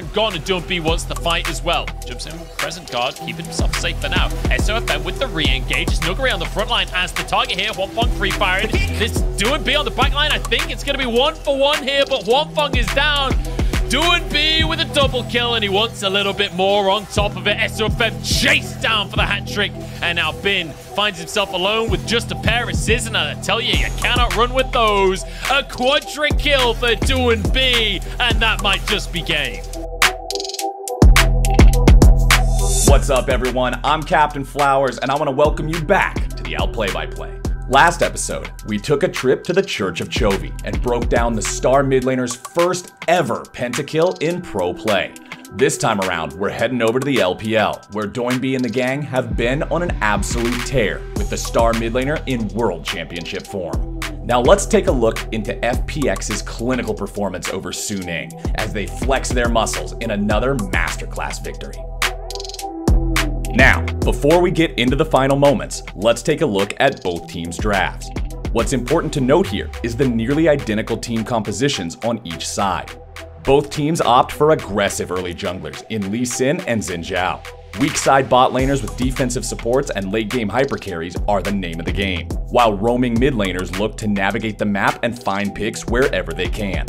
Baron gone, and Doinb wants the fight as well. Jumps in present guard, keeping himself safe for now. SOFM with the re-engage. Nuguri on the front line as the target here. Huanfeng free firing. This Doinb on the back line. I think it's going to be one for one here, but Huanfeng is down. Doinb with a double kill, and he wants a little bit more on top of it. SOFM chased down for the hat trick, and now Bin finds himself alone with just a pair of scissors. And I tell you, you cannot run with those. A quadra kill for Doinb, and that might just be game. What's up, everyone? I'm Captain Flowers, and I want to welcome you back to the Outplay by Play. Last episode, we took a trip to the Church of Chovy and broke down the star mid laner's first ever pentakill in pro play. This time around, we're heading over to the LPL, where Doinb and the gang have been on an absolute tear with the star mid laner in World Championship form. Now let's take a look into FPX's clinical performance over Suning as they flex their muscles in another masterclass victory. Now, before we get into the final moments, let's take a look at both teams' drafts. What's important to note here is the nearly identical team compositions on each side. Both teams opt for aggressive early junglers in Lee Sin and Xin Zhao. Weak side bot laners with defensive supports and late game hyper carries are the name of the game, while roaming mid laners look to navigate the map and find picks wherever they can.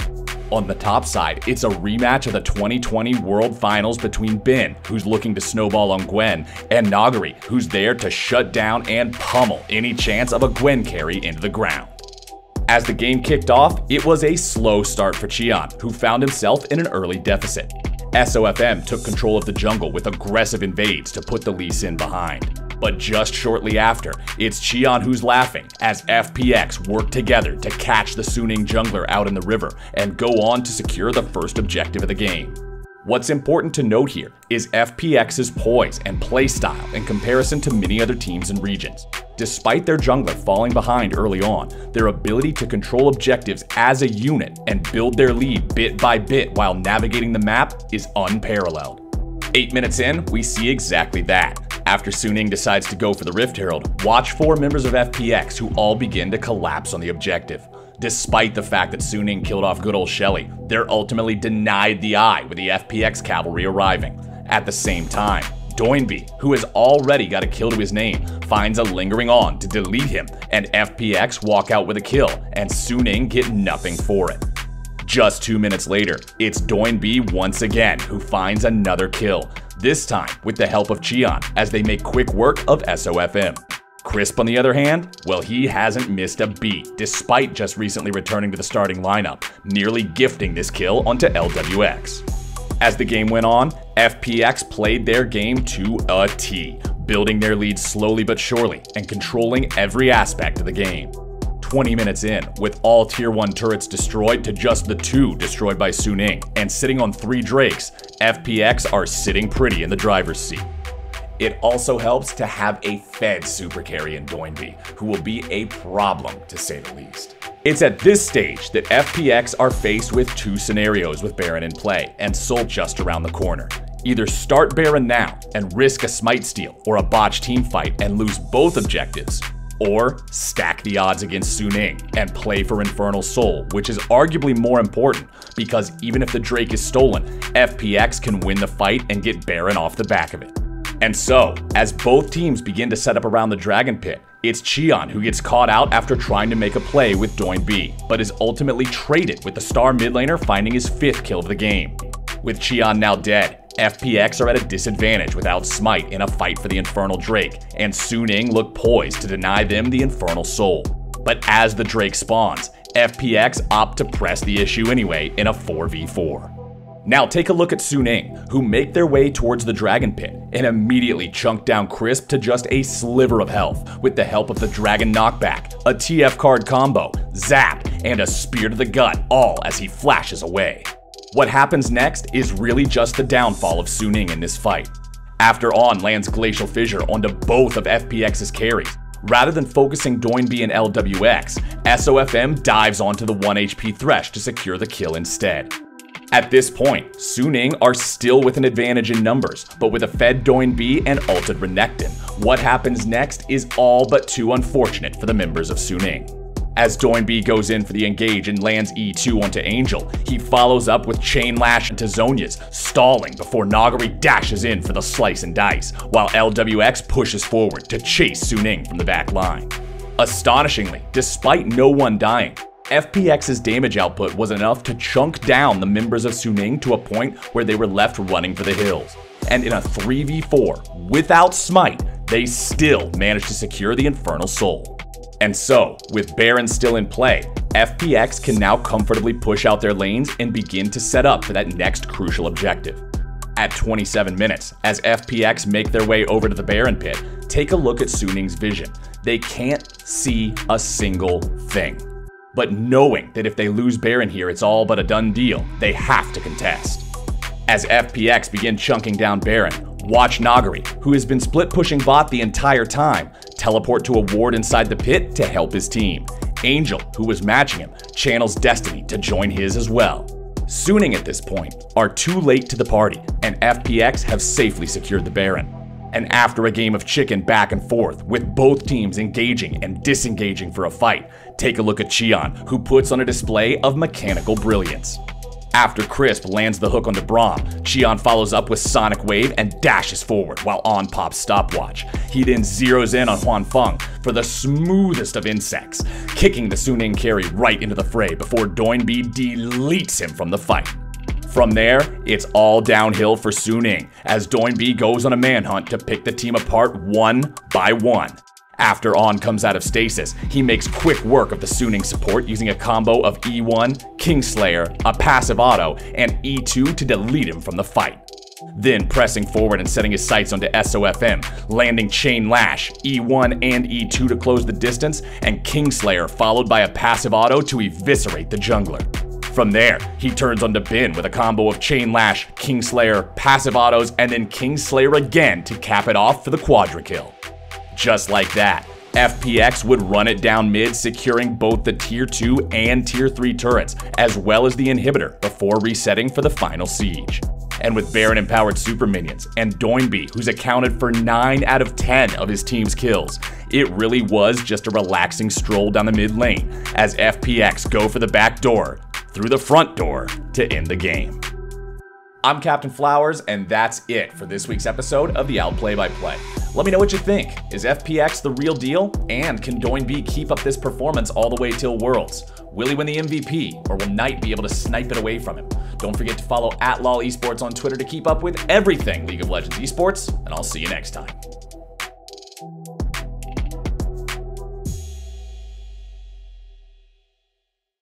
On the top side, it's a rematch of the 2020 World Finals between Bin, who's looking to snowball on Gwen, and Nuguri, who's there to shut down and pummel any chance of a Gwen carry into the ground. As the game kicked off, it was a slow start for Qian, who found himself in an early deficit. SOFM took control of the jungle with aggressive invades to put the Lee Sin behind. But just shortly after, it's Qian who's laughing as FPX work together to catch the Suning jungler out in the river and go on to secure the first objective of the game. What's important to note here is FPX's poise and playstyle in comparison to many other teams and regions. Despite their jungler falling behind early on, their ability to control objectives as a unit and build their lead bit by bit while navigating the map is unparalleled. Eight minutes in, we see exactly that. After Suning decides to go for the Rift Herald, watch four members of FPX who all begin to collapse on the objective. Despite the fact that Suning killed off good old Shelly, they're ultimately denied the eye with the FPX cavalry arriving. At the same time, Doinb, who has already got a kill to his name, finds a lingering on to delete him, and FPX walk out with a kill, and Suning get nothing for it. Just two minutes later, it's Doinb once again who finds another kill, this time with the help of Qian as they make quick work of SOFM. Crisp, on the other hand, well, he hasn't missed a beat, despite just recently returning to the starting lineup, nearly gifting this kill onto LWX. As the game went on, FPX played their game to a T, building their lead slowly but surely and controlling every aspect of the game. 20 minutes in, with all tier 1 turrets destroyed to just the two destroyed by Suning, and sitting on three Drakes, FPX are sitting pretty in the driver's seat. It also helps to have a fed super carry in Doinb, who will be a problem to say the least. It's at this stage that FPX are faced with two scenarios with Baron in play and Soul just around the corner. Either start Baron now and risk a smite steal or a botch team fight and lose both objectives, or stack the odds against Suning and play for Infernal Soul, which is arguably more important because even if the Drake is stolen, FPX can win the fight and get Baron off the back of it. And so, as both teams begin to set up around the Dragon Pit, it's Qian who gets caught out after trying to make a play with Doinb, but is ultimately traded with the star mid laner finding his fifth kill of the game. With Qian now dead, FPX are at a disadvantage without Smite in a fight for the Infernal Drake, and Suning look poised to deny them the Infernal Soul. But as the Drake spawns, FPX opt to press the issue anyway in a 4v4. Now take a look at Suning, who make their way towards the Dragon Pit and immediately chunk down Crisp to just a sliver of health with the help of the Dragon Knockback, a TF card combo, Zap, and a Spear to the Gut, all as he flashes away. What happens next is really just the downfall of Suning in this fight. After On lands Glacial Fissure onto both of FPX's carries, Rather than focusing Doinb and LWX, SOFM dives onto the 1 HP Thresh to secure the kill instead. At this point, Suning are still with an advantage in numbers, but with a fed Doinb and ulted Renekton, what happens next is all but too unfortunate for the members of Suning. As Doinb goes in for the engage and lands E2 onto Angel, he follows up with Chain Lash into Zhonya's, stalling before Nuguri dashes in for the slice and dice, while LWX pushes forward to chase Suning from the back line. Astonishingly, despite no one dying, FPX's damage output was enough to chunk down the members of Suning to a point where they were left running for the hills. And in a 3v4, without Smite, they still managed to secure the Infernal Soul. And so, with Baron still in play, FPX can now comfortably push out their lanes and begin to set up for that next crucial objective. At 27 minutes, as FPX make their way over to the Baron pit, take a look at Suning's vision. They can't see a single thing. But knowing that if they lose Baron here, it's all but a done deal, they have to contest. As FPX begin chunking down Baron, Watch Nuguri, who has been split pushing bot the entire time, teleport to a ward inside the pit to help his team. Angel, who was matching him, channels Destiny to join his as well. Suning at this point are too late to the party, and FPX have safely secured the Baron. And after a game of chicken back and forth, with both teams engaging and disengaging for a fight, take a look at Qian, who puts on a display of mechanical brilliance. After Crisp lands the hook onto Braum, Qian follows up with Sonic Wave and dashes forward while On pops stopwatch. He then zeroes in on Huan Feng for the smoothest of Insecs, kicking the Suning carry right into the fray before Doinb deletes him from the fight. From there, it's all downhill for Suning as Doinb goes on a manhunt to pick the team apart one by one. After On comes out of stasis, he makes quick work of the Suning support using a combo of E1, Kingslayer, a passive auto, and E2 to delete him from the fight. Then pressing forward and setting his sights onto SOFM, landing Chain Lash, E1 and E2 to close the distance, and Kingslayer followed by a passive auto to eviscerate the jungler. From there, he turns onto Bin with a combo of Chain Lash, Kingslayer, passive autos, and then Kingslayer again to cap it off for the quadra kill. Just like that, FPX would run it down mid, securing both the Tier 2 and Tier 3 turrets, as well as the inhibitor, before resetting for the final siege. And with Baron empowered super minions and Doinb, who's accounted for 9 out of 10 of his team's kills, it really was just a relaxing stroll down the mid lane as FPX go for the back door, through the front door to end the game. I'm Captain Flowers, and that's it for this week's episode of the Outplay by Play. Let me know what you think. Is FPX the real deal? And can Doinb keep up this performance all the way till Worlds? Will he win the MVP, or will Knight be able to snipe it away from him? Don't forget to follow at LOL Esports on Twitter to keep up with everything League of Legends esports, and I'll see you next time.